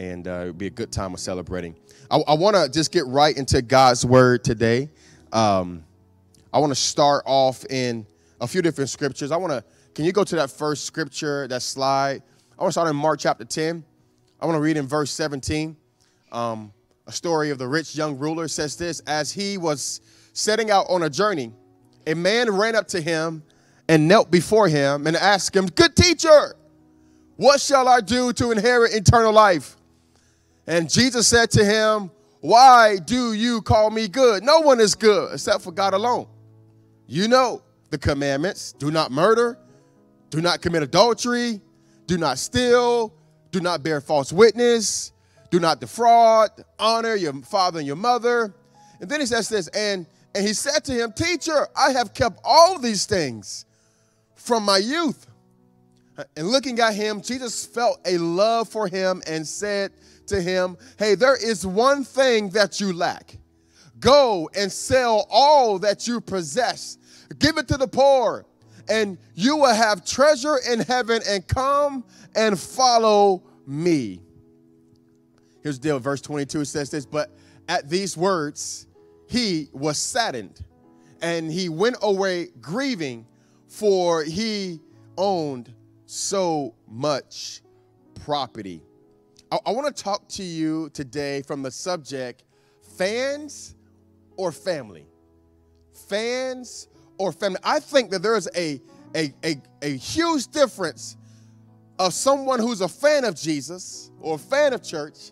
and uh, it'll be a good time of celebrating. I, I want to just get right into God's word today. Um, I want to start off in a few different scriptures. I want to, can you go to that first scripture, that slide? I want to start in Mark chapter 10. I want to read in verse 17. Um, a story of the rich young ruler says this As he was setting out on a journey, a man ran up to him and knelt before him and asked him, Good teacher, what shall I do to inherit eternal life? And Jesus said to him, Why do you call me good? No one is good except for God alone. You know the commandments do not murder, do not commit adultery, do not steal, do not bear false witness, do not defraud, honor your father and your mother. And then he says this, and, and he said to him, Teacher, I have kept all these things from my youth. And looking at him, Jesus felt a love for him and said to him, Hey, there is one thing that you lack. Go and sell all that you possess, give it to the poor, and you will have treasure in heaven, and come and follow me. Here's the deal, verse 22 says this, but at these words, he was saddened, and he went away grieving, for he owned so much property. I, I want to talk to you today from the subject fans or family. Fans or family. I think that there is a, a, a, a huge difference of someone who's a fan of Jesus or a fan of church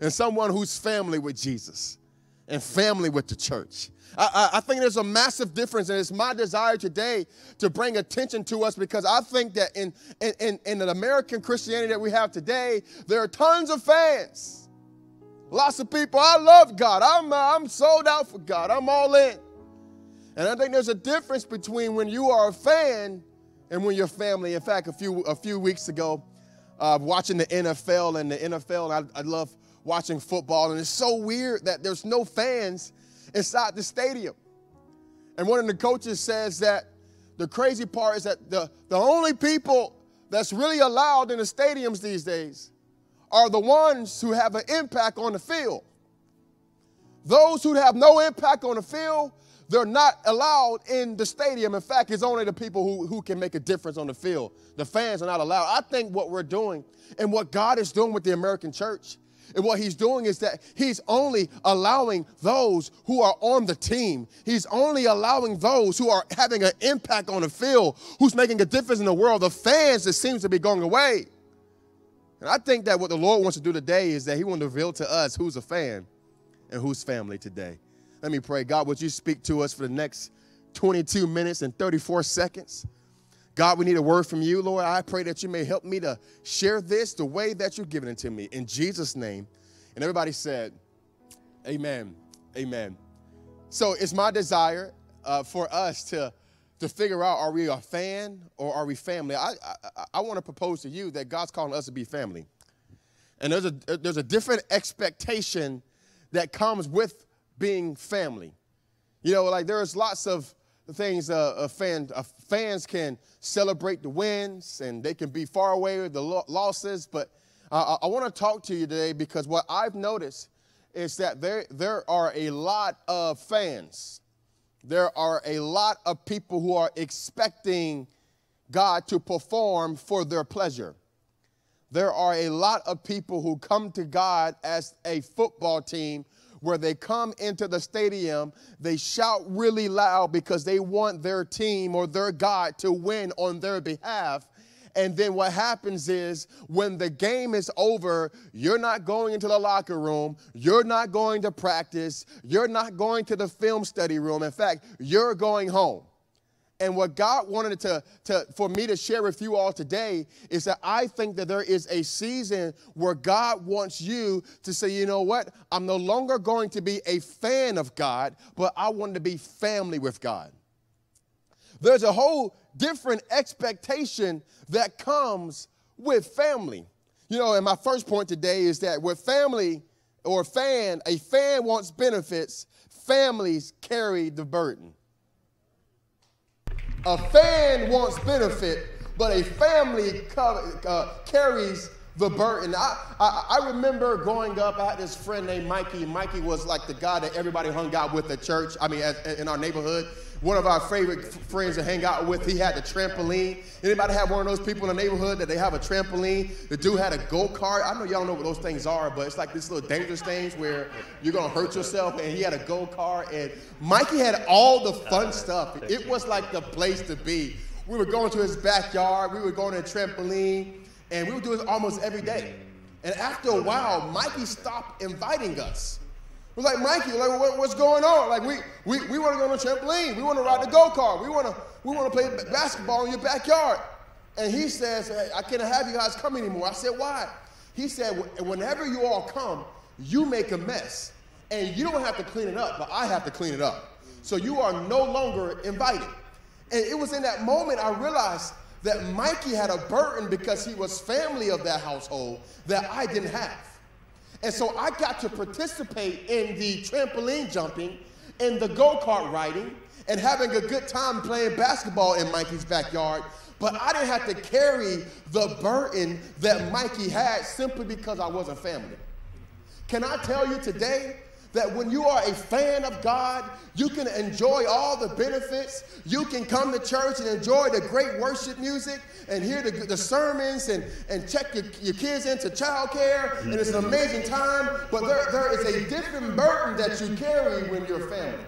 and someone who's family with Jesus and family with the church. I, I, think there's a massive difference, and it's my desire today to bring attention to us because I think that in, in, in the American Christianity that we have today, there are tons of fans. Lots of people, I love God. I'm, I'm sold out for God. I'm all in. And I think there's a difference between when you are a fan and when you're family. In fact, a few, a few weeks ago, uh, watching the NFL and the NFL, I, I love watching football, and it's so weird that there's no fans inside the stadium. And one of the coaches says that the crazy part is that the, the only people that's really allowed in the stadiums these days are the ones who have an impact on the field. Those who have no impact on the field, they're not allowed in the stadium. In fact, it's only the people who, who can make a difference on the field. The fans are not allowed. I think what we're doing and what God is doing with the American church and what he's doing is that he's only allowing those who are on the team. He's only allowing those who are having an impact on the field, who's making a difference in the world. The fans that seems to be going away. And I think that what the Lord wants to do today is that he wants to reveal to us who's a fan and who's family today. Let me pray. God, would you speak to us for the next 22 minutes and 34 seconds? God, we need a word from you, Lord. I pray that you may help me to share this the way that you're giving it to me. In Jesus' name. And everybody said, Amen. Amen. So it's my desire uh, for us to, to figure out are we a fan or are we family? I, I, I want to propose to you that God's calling us to be family. And there's a, there's a different expectation that comes with being family. You know, like there's lots of the things uh, fan, fans can celebrate the wins and they can be far away with the lo- losses. But uh, I want to talk to you today because what I've noticed is that there, there are a lot of fans. There are a lot of people who are expecting God to perform for their pleasure. There are a lot of people who come to God as a football team where they come into the stadium, they shout really loud because they want their team or their God to win on their behalf. And then what happens is when the game is over, you're not going into the locker room, you're not going to practice, you're not going to the film study room. In fact, you're going home. And what God wanted to, to, for me to share with you all today is that I think that there is a season where God wants you to say, you know what? I'm no longer going to be a fan of God, but I want to be family with God. There's a whole different expectation that comes with family. You know, and my first point today is that with family or fan, a fan wants benefits, families carry the burden. A fan wants benefit, but a family uh, carries the burden. I, I, I, remember growing up, I had this friend named Mikey. Mikey was like the guy that everybody hung out with at church, I mean, at, in our neighborhood. One of our favorite friends to hang out with, he had the trampoline. Anybody have one of those people in the neighborhood that they have a trampoline? The dude had a go-kart. I know y'all know what those things are, but it's like these little dangerous things where you're gonna hurt yourself, and he had a go-kart, and Mikey had all the fun stuff. It was like the place to be. We were going to his backyard, we were going to a trampoline, and we would do it almost every day. And after a while, Mikey stopped inviting us. We're like, Mikey, like, what, what's going on? Like, we, we, we want to go on a trampoline. We want to ride the go-kart. We want to we want to play basketball in your backyard. And he says, hey, I can't have you guys come anymore. I said, why? He said, whenever you all come, you make a mess. And you don't have to clean it up, but I have to clean it up. So you are no longer invited. And it was in that moment I realized that Mikey had a burden because he was family of that household that I didn't have. And so I got to participate in the trampoline jumping, in the go kart riding, and having a good time playing basketball in Mikey's backyard. But I didn't have to carry the burden that Mikey had simply because I wasn't family. Can I tell you today that when you are a fan of God, you can enjoy all the benefits. You can come to church and enjoy the great worship music and hear the, the sermons and, and check your, your kids into childcare, and it's an amazing time. But there, there is a different burden that you carry when you're family.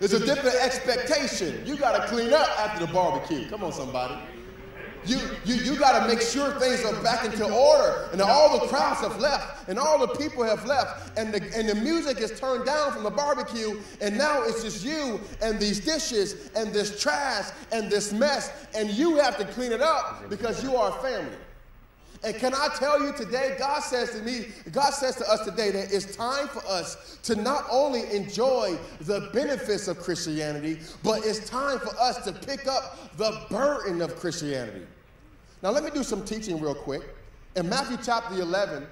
There's a different expectation. You got to clean up after the barbecue. Come on, somebody. You, you, you got to make sure things are back into order. And all the crowds have left, and all the people have left, and the, and the music is turned down from the barbecue, and now it's just you and these dishes and this trash and this mess, and you have to clean it up because you are a family. And can I tell you today, God says to me, God says to us today that it's time for us to not only enjoy the benefits of Christianity, but it's time for us to pick up the burden of Christianity. Now, let me do some teaching real quick. In Matthew chapter 11,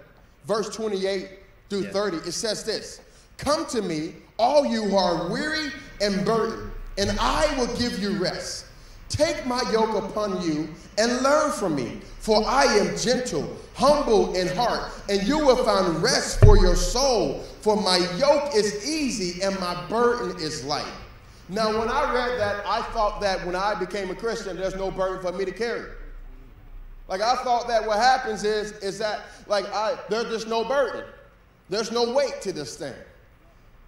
verse 28 through yes. 30, it says this Come to me, all you who are weary and burdened, and I will give you rest. Take my yoke upon you and learn from me, for I am gentle, humble in heart, and you will find rest for your soul. For my yoke is easy and my burden is light. Now, when I read that, I thought that when I became a Christian, there's no burden for me to carry. Like I thought that what happens is, is that like I there's just no burden. There's no weight to this thing.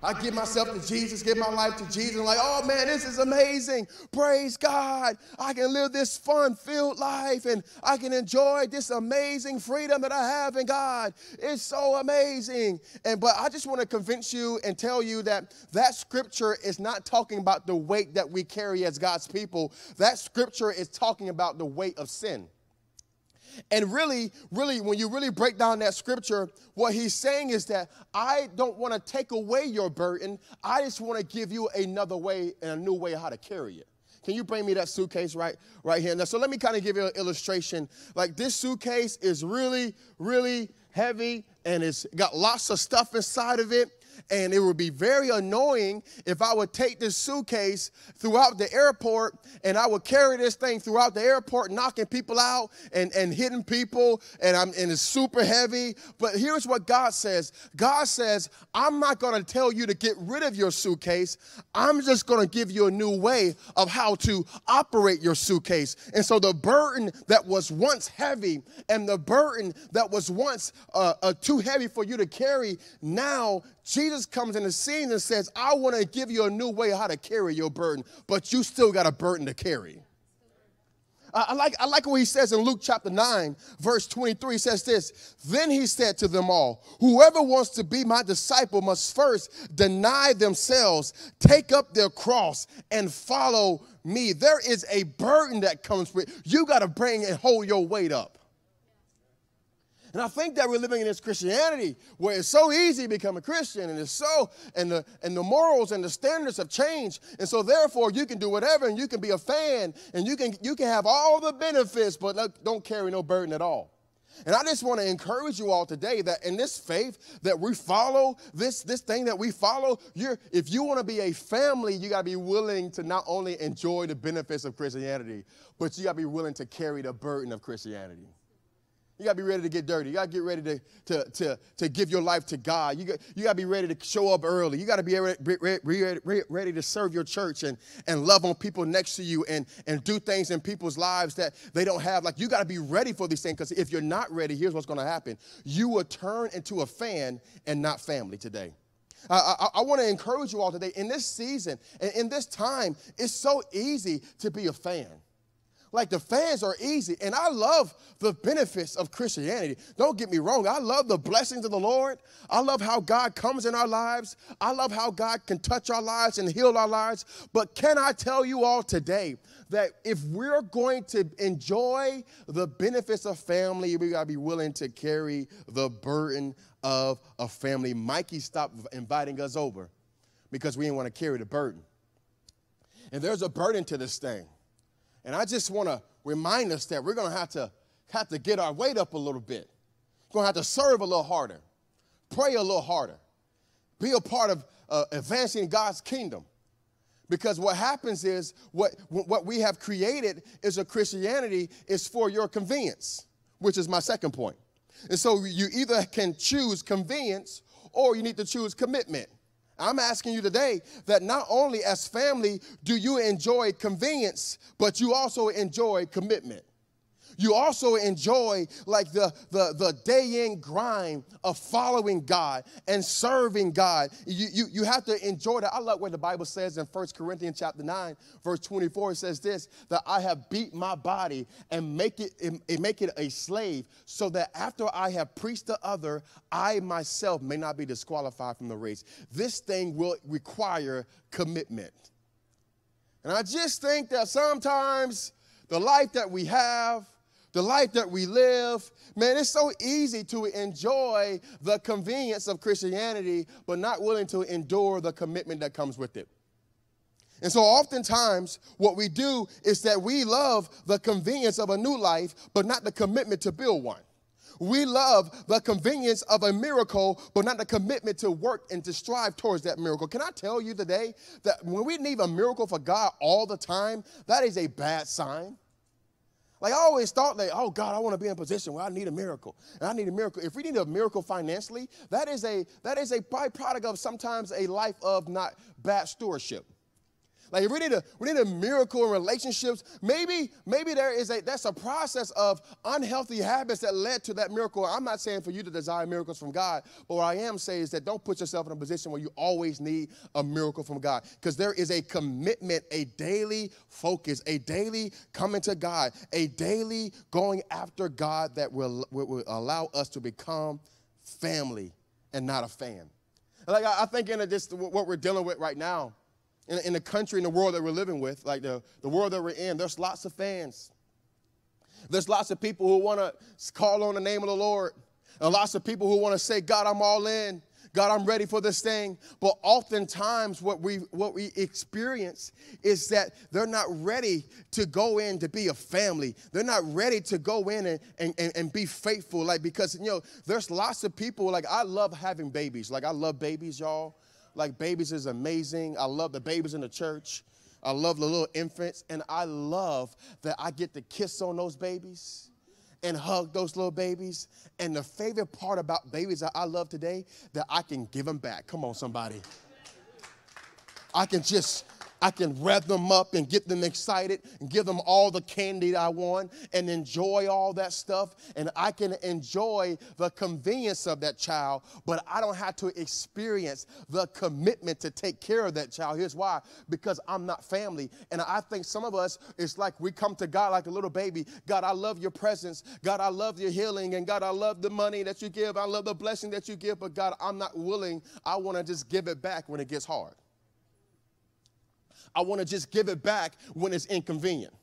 I give myself to Jesus, give my life to Jesus, and like, oh man, this is amazing. Praise God. I can live this fun filled life and I can enjoy this amazing freedom that I have in God. It's so amazing. And but I just want to convince you and tell you that that scripture is not talking about the weight that we carry as God's people. That scripture is talking about the weight of sin. And really, really, when you really break down that scripture, what he's saying is that I don't want to take away your burden. I just want to give you another way and a new way of how to carry it. Can you bring me that suitcase right, right here? Now, so let me kind of give you an illustration. Like this suitcase is really, really heavy and it's got lots of stuff inside of it. And it would be very annoying if I would take this suitcase throughout the airport and I would carry this thing throughout the airport, knocking people out and, and hitting people, and, I'm, and it's super heavy. But here's what God says God says, I'm not going to tell you to get rid of your suitcase. I'm just going to give you a new way of how to operate your suitcase. And so the burden that was once heavy and the burden that was once uh, uh, too heavy for you to carry, now Jesus comes in the scene and says, I want to give you a new way how to carry your burden, but you still got a burden to carry. I like, I like what he says in Luke chapter 9, verse 23. He says this Then he said to them all, Whoever wants to be my disciple must first deny themselves, take up their cross, and follow me. There is a burden that comes with you, got to bring and hold your weight up. And I think that we're living in this Christianity where it's so easy to become a Christian and it's so, and the, and the morals and the standards have changed. And so therefore you can do whatever and you can be a fan and you can, you can have all the benefits, but don't carry no burden at all. And I just want to encourage you all today that in this faith that we follow, this, this thing that we follow, you're, if you want to be a family, you got to be willing to not only enjoy the benefits of Christianity, but you got to be willing to carry the burden of Christianity. You got to be ready to get dirty. You got to get ready to, to, to, to give your life to God. You got, you got to be ready to show up early. You got to be ready, ready, ready to serve your church and, and love on people next to you and, and do things in people's lives that they don't have. Like, you got to be ready for these things because if you're not ready, here's what's going to happen you will turn into a fan and not family today. I, I, I want to encourage you all today in this season and in this time, it's so easy to be a fan. Like the fans are easy. And I love the benefits of Christianity. Don't get me wrong. I love the blessings of the Lord. I love how God comes in our lives. I love how God can touch our lives and heal our lives. But can I tell you all today that if we're going to enjoy the benefits of family, we got to be willing to carry the burden of a family. Mikey stopped inviting us over because we didn't want to carry the burden. And there's a burden to this thing. And I just want to remind us that we're going to have to have to get our weight up a little bit. We're going to have to serve a little harder, pray a little harder, be a part of uh, advancing God's kingdom. Because what happens is what, what we have created is a Christianity is for your convenience, which is my second point. And so you either can choose convenience or you need to choose commitment. I'm asking you today that not only as family do you enjoy convenience, but you also enjoy commitment you also enjoy like the, the, the day in grind of following God and serving God. You, you, you have to enjoy that. I love what the Bible says in 1 Corinthians chapter 9, verse 24. It says this, that I have beat my body and make it, and make it a slave so that after I have preached to other, I myself may not be disqualified from the race. This thing will require commitment. And I just think that sometimes the life that we have, the life that we live, man, it's so easy to enjoy the convenience of Christianity, but not willing to endure the commitment that comes with it. And so, oftentimes, what we do is that we love the convenience of a new life, but not the commitment to build one. We love the convenience of a miracle, but not the commitment to work and to strive towards that miracle. Can I tell you today that when we need a miracle for God all the time, that is a bad sign? Like I always thought that, oh God, I want to be in a position where I need a miracle. And I need a miracle. If we need a miracle financially, that is a that is a byproduct of sometimes a life of not bad stewardship. Like if we need a we need a miracle in relationships, maybe maybe there is a that's a process of unhealthy habits that led to that miracle. I'm not saying for you to desire miracles from God, but what I am saying is that don't put yourself in a position where you always need a miracle from God because there is a commitment, a daily focus, a daily coming to God, a daily going after God that will, will, allow us to become family and not a fan. Like I, I think in this what we're dealing with right now in, in the country in the world that we're living with, like the, the world that we're in, there's lots of fans. There's lots of people who want to call on the name of the Lord. And lots of people who want to say, God, I'm all in. God, I'm ready for this thing. But oftentimes what we what we experience is that they're not ready to go in to be a family. They're not ready to go in and, and, and, and be faithful. Like because you know, there's lots of people, like I love having babies. Like I love babies, y'all like babies is amazing. I love the babies in the church. I love the little infants. And I love that I get to kiss on those babies and hug those little babies. And the favorite part about babies that I love today, that I can give them back. Come on, somebody. I can just I can rev them up and get them excited and give them all the candy I want and enjoy all that stuff. And I can enjoy the convenience of that child, but I don't have to experience the commitment to take care of that child. Here's why because I'm not family. And I think some of us, it's like we come to God like a little baby God, I love your presence. God, I love your healing. And God, I love the money that you give. I love the blessing that you give. But God, I'm not willing. I want to just give it back when it gets hard. I want to just give it back when it's inconvenient.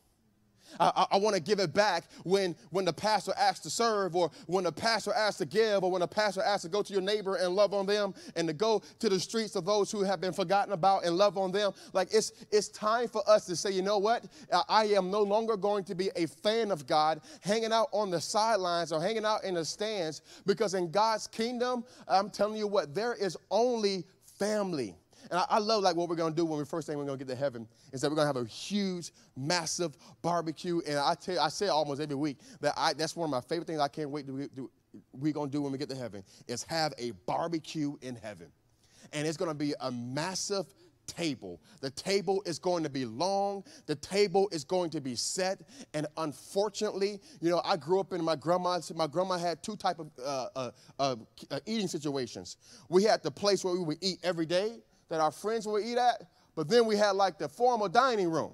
I, I, want to give it back when, when the pastor asks to serve, or when the pastor asks to give, or when the pastor asks to go to your neighbor and love on them, and to go to the streets of those who have been forgotten about and love on them. Like it's it's time for us to say, you know what? I am no longer going to be a fan of God, hanging out on the sidelines or hanging out in the stands, because in God's kingdom, I'm telling you what, there is only family. And I, I, love like what we're gonna do when we first thing we're gonna get to heaven is that we're gonna have a huge, massive barbecue. And I tell I say almost every week that I that's one of my favorite things I can't wait to do. We're gonna do when we get to heaven is have a barbecue in heaven, and it's gonna be a massive table. The table is going to be long. The table is going to be set. And unfortunately, you know, I grew up in my grandma's. My grandma had two type of uh, uh, uh, uh, eating situations. We had the place where we would eat every day that our friends would eat at, but then we had like the formal dining room.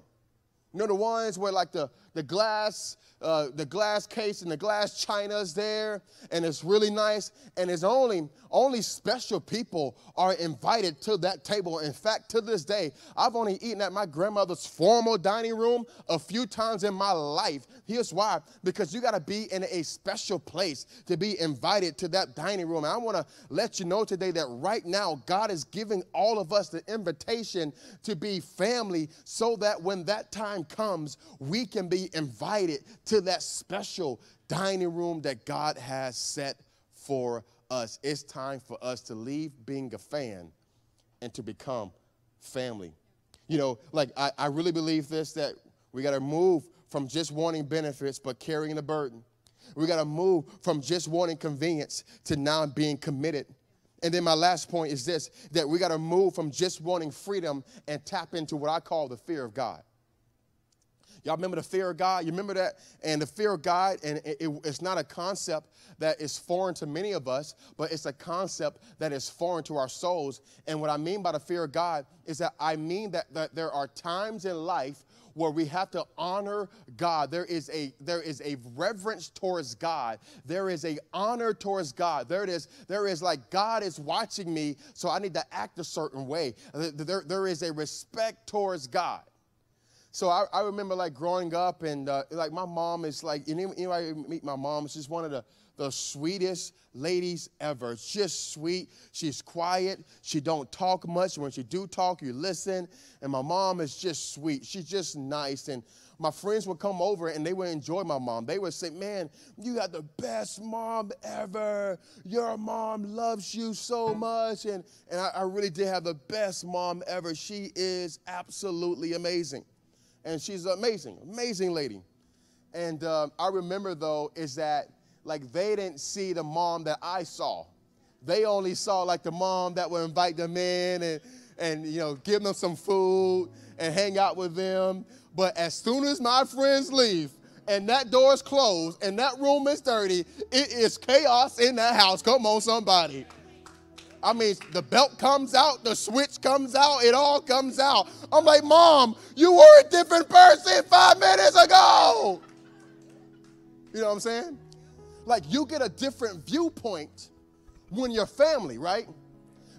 You know the ones where like the, the glass uh, the glass case and the glass china's there, and it's really nice. And it's only only special people are invited to that table. In fact, to this day, I've only eaten at my grandmother's formal dining room a few times in my life. Here's why: because you got to be in a special place to be invited to that dining room. And I want to let you know today that right now God is giving all of us the invitation to be family, so that when that time comes, we can be invited to that special dining room that God has set for us. It's time for us to leave being a fan and to become family. You know, like I, I really believe this that we got to move from just wanting benefits but carrying the burden. We got to move from just wanting convenience to now being committed. And then my last point is this that we got to move from just wanting freedom and tap into what I call the fear of God. Y'all remember the fear of God? You remember that? And the fear of God, and it, it, it's not a concept that is foreign to many of us, but it's a concept that is foreign to our souls. And what I mean by the fear of God is that I mean that, that there are times in life where we have to honor God. There is a there is a reverence towards God. There is a honor towards God. There it is. There is like God is watching me, so I need to act a certain way. There, there is a respect towards God. So I, I remember like growing up and uh, like my mom is like, anybody meet my mom, she's one of the, the sweetest ladies ever. Just sweet. She's quiet. She don't talk much. When she do talk, you listen. And my mom is just sweet. She's just nice. And my friends would come over and they would enjoy my mom. They would say, Man, you got the best mom ever. Your mom loves you so much. And, and I, I really did have the best mom ever. She is absolutely amazing and she's amazing, amazing lady. And uh, I remember though is that like they didn't see the mom that I saw. They only saw like the mom that would invite them in and and you know give them some food and hang out with them. But as soon as my friends leave and that door is closed and that room is dirty, it is chaos in that house. Come on, somebody. I mean, the belt comes out, the switch comes out, it all comes out. I'm like, Mom, you were a different person five minutes ago. You know what I'm saying? Like, you get a different viewpoint when you're family, right?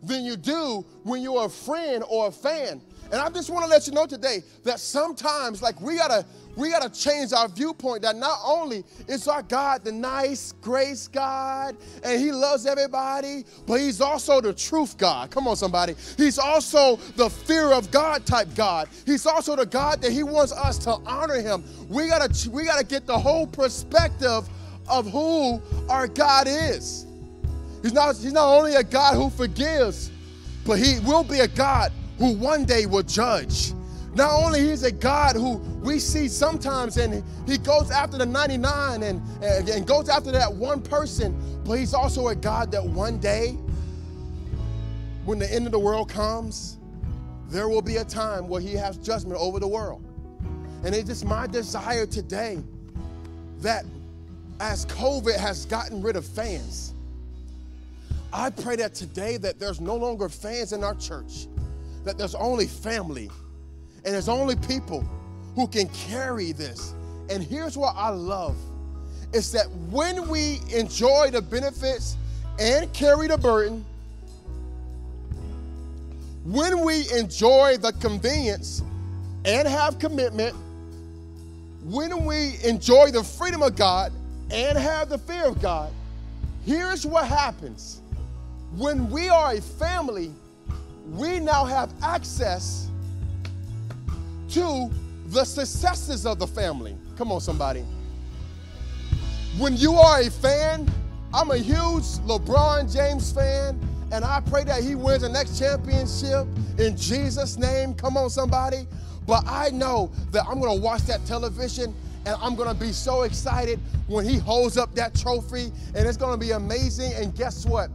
Than you do when you're a friend or a fan. And I just want to let you know today that sometimes, like, we gotta we got to change our viewpoint that not only is our God the nice, grace God, and He loves everybody, but He's also the truth God. Come on, somebody. He's also the fear of God type God. He's also the God that He wants us to honor Him. We gotta we gotta get the whole perspective of who our God is. He's not, he's not only a God who forgives, but He will be a God who one day will judge. Not only he's a God who we see sometimes and he goes after the 99 and, and goes after that one person, but he's also a God that one day, when the end of the world comes, there will be a time where he has judgment over the world. And it's just my desire today that as COVID has gotten rid of fans, I pray that today that there's no longer fans in our church, that there's only family and there's only people who can carry this. And here's what I love is that when we enjoy the benefits and carry the burden, when we enjoy the convenience and have commitment, when we enjoy the freedom of God and have the fear of God, here's what happens. When we are a family, we now have access to the successes of the family. Come on, somebody. When you are a fan, I'm a huge LeBron James fan And I pray that he wins the next championship in Jesus' name. Come on, somebody. But I know that I'm to watch that television and I'm to be so excited when he holds up that trophy and it's to be amazing. And guess what?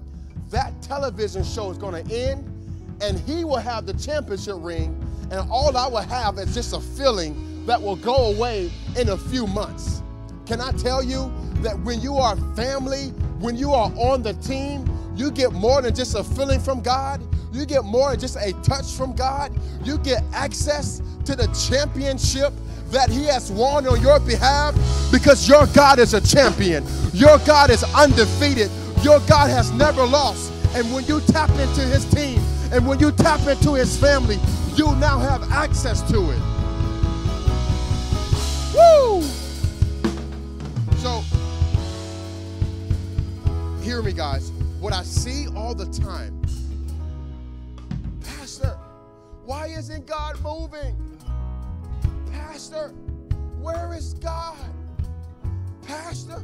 That television show is to end and he will have the championship ring. And all I will have is just a feeling that will go away in a few months. Can I tell you that when you are family, when you are on the team, you get more than just a feeling from God. You get more than just a touch from God. You get access to the championship that He has won on your behalf because your God is a champion. Your God is undefeated. Your God has never lost. And when you tap into His team and when you tap into His family, you now have access to it. Woo! So, hear me, guys. What I see all the time, Pastor, why isn't God moving? Pastor, where is God? Pastor,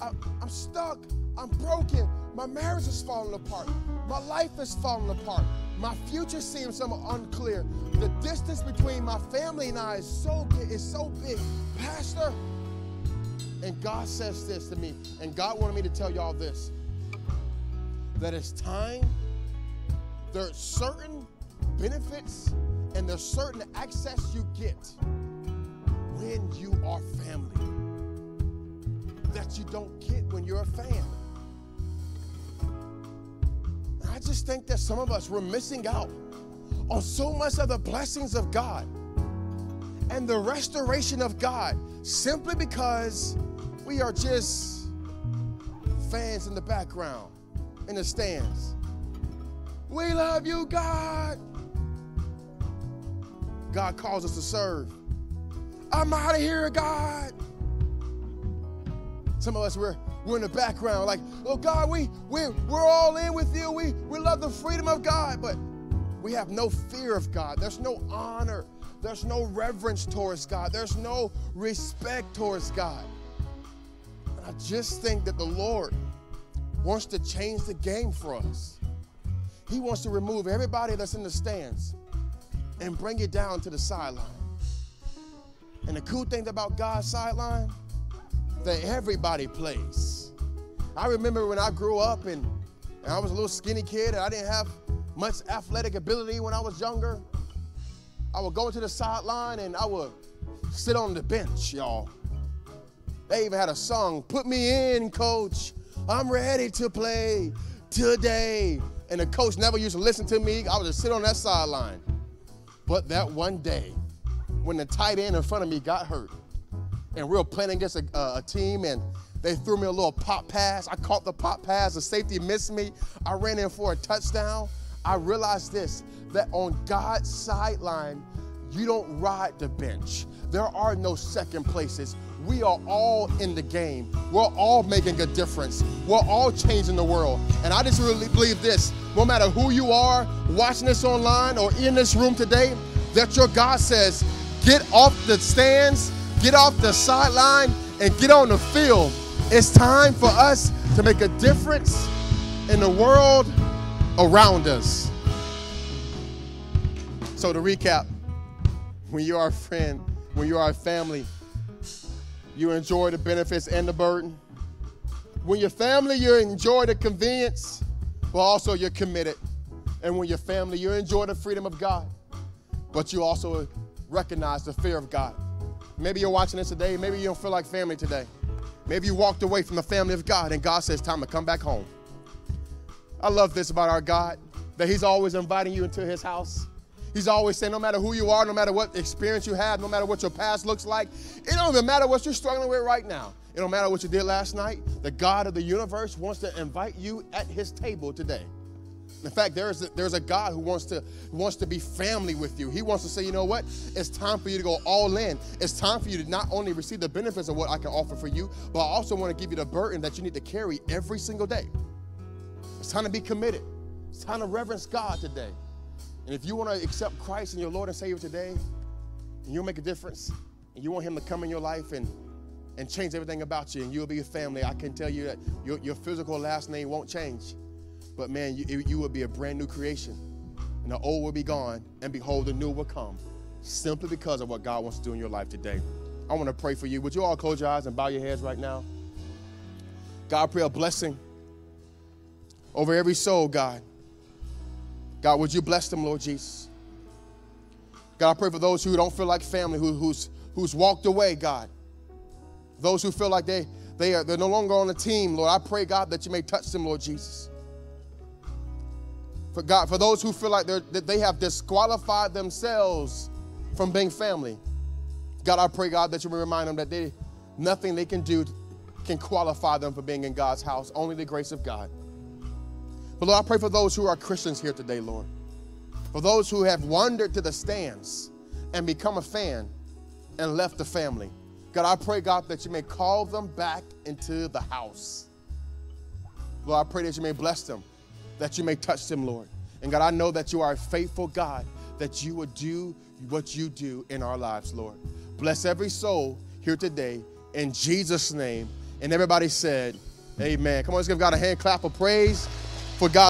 I, am stuck. I'm broken. My marriage is falling apart. My life is falling apart. My future seems somewhat unclear. The distance between my family and I is so is so big. Pastor, and God says this to me, and God wanted me to tell y'all this that it's time. There are certain benefits and there's certain access you get when you are family that you don't get when you're a fan. I just think that some of us, we're missing out on so much of the blessings of God and the restoration of God simply because we are just fans in the background, in the stands. We love you, God. God calls us to serve. I'm out of here, God. Some of us, we're, we're in the background, like, oh God, we, we, we're all in with you. We, we love the freedom of God, but we have no fear of God. There's no honor. There's no reverence towards God. There's no respect towards God. And I just think that the Lord wants to change the game for us. He wants to remove everybody that's in the stands and bring it down to the sideline. And the cool thing about God's sideline, that everybody plays. I remember when I grew up and, and I was a little skinny kid and I didn't have much athletic ability when I was younger. I would go to the sideline and I would sit on the bench, y'all. They even had a song, Put Me In, Coach. I'm ready to play today. And the coach never used to listen to me. I would just sit on that sideline. But that one day, when the tight end in front of me got hurt, and we were playing against a, a, team, and they threw me a little pop pass. I caught the pop pass. The safety missed me. I ran in for a touchdown. I realized this that on God's sideline, you don't ride the bench. There are no second places. We are all in the game. We're all making a difference. We're all changing the world. And I just really believe this no matter who you are, watching this online or in this room today, that your God says, get off the stands, get off the sideline, and get on the field. It's time for us to make a difference in the world around us. So, to recap, when you are a friend, when you are a family, you enjoy the benefits and the burden. When you're family, you enjoy the convenience, but also you're committed. And when you're family, you enjoy the freedom of God, but you also recognize the fear of God. Maybe you're watching this today, maybe you don't feel like family today. Maybe you walked away from the family of God and God says, Time to come back home. I love this about our God that He's always inviting you into His house. He's always saying, no matter who you are, no matter what experience you have, no matter what your past looks like, it don't even matter what you're struggling with right now. It don't matter what you did last night. The God of the universe wants to invite you at his table today. In fact, there's a, there's a God who wants to wants to be family with you. He wants to say, you know what? It's time for you to go all in. It's time for you to not only receive the benefits of what I can offer for you, but I also want to give you the burden that you need to carry every single day. It's time to be committed. It's time to reverence God today. And if you want to accept Christ and your Lord and Savior today, and you'll make a difference, and you want Him to come in your life and, and change everything about you, and you'll be a family, I can tell you that your, your physical last name won't change. But man, you, you will be a brand new creation. And the old will be gone, and behold, the new will come. Simply because of what God wants to do in your life today. I want to pray for you. Would you all close your eyes and bow your heads right now? God, pray a blessing over every soul, God. God, would you bless them, Lord Jesus? God, I pray for those who don't feel like family, who, who's, who's walked away, God. Those who feel like they, they are, they're no longer on the team, Lord. I pray, God, that you may touch them, Lord Jesus. For God, for those who feel like that they have disqualified themselves from being family, God, I pray, God, that you may remind them that they, nothing they can do can qualify them for being in God's house, only the grace of God. But Lord, I pray for those who are Christians here today, Lord. For those who have wandered to the stands and become a fan and left the family. God, I pray, God, that you may call them back into the house. Lord, I pray that you may bless them, that you may touch them, Lord. And God, I know that you are a faithful God, that you will do what you do in our lives, Lord. Bless every soul here today in Jesus' name. And everybody said, Amen. Come on, let's give God a hand clap of praise for God.